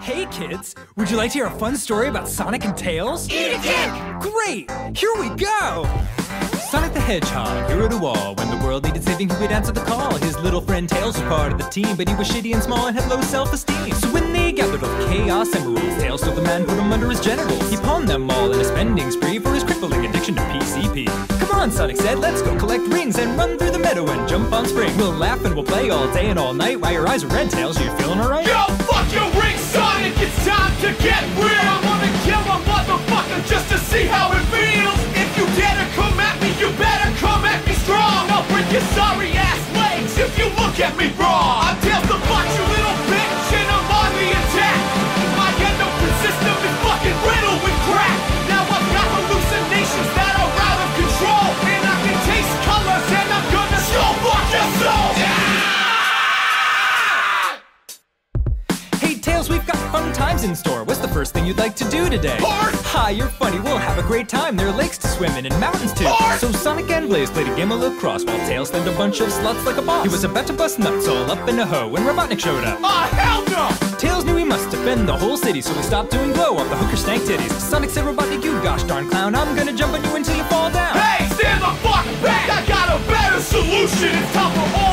Hey kids, would you like to hear a fun story about Sonic and Tails? Eat a dick! Great! Here we go! Sonic the Hedgehog, hero to all. When the world needed saving, he would answer the call. His little friend Tails was part of the team, but he was shitty and small and had low self-esteem. So when they gathered all the Chaos Emeralds, Tails told the man put him under his genitals. He pawned them all in a spending spree for his crippling addiction to PCP. Come on, Sonic said, let's go collect rings and run through the meadow and jump on spring. We'll laugh and we'll play all day and all night while your eyes are red, Tails. You feeling alright? Yo, your sorry ass legs if you look at me wrong! We've got fun times in store. What's the first thing you'd like to do today? Park! Hi, you're funny. We'll have a great time. There are lakes to swim in and mountains too. Park! So Sonic and Blaze played a game of lacrosse while Tails slammed a bunch of sluts like a boss. He was about to bust nuts all up in a hoe when Robotnik showed up. Ah, hell no! Tails knew he must defend the whole city, so he stopped doing blow off the hooker stank titties. Sonic said, Robotnik, you gosh darn clown, I'm gonna jump on you until you fall down. Hey, stand the fuck back! I got a better solution. It's time for old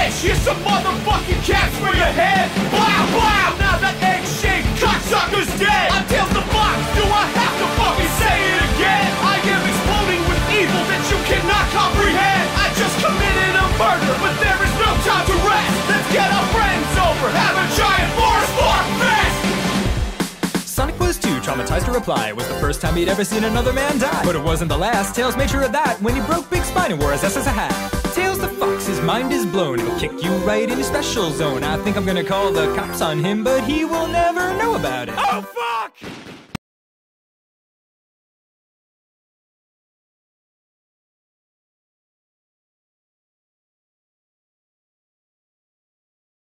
bitch, here's some motherfucking caps for your head. Now egg-shaped cocksucker's dead. I'm Tails the Fox. Do I have to fucking say it again? I am exploding with evil that you cannot comprehend. I just committed a murder, but there is no time to rest. Let's get our friends over, have a giant forest fest. Sonic was too traumatized to reply. It was the first time he'd ever seen another man die. But it wasn't the last. Tails made sure of that when he broke Big Spine and wore his S as a hat. Tails the Fox, his mind is blown. He'll kick you right in special zone. I think I'm gonna call the cops on him, but he will never know about it. Oh fuck!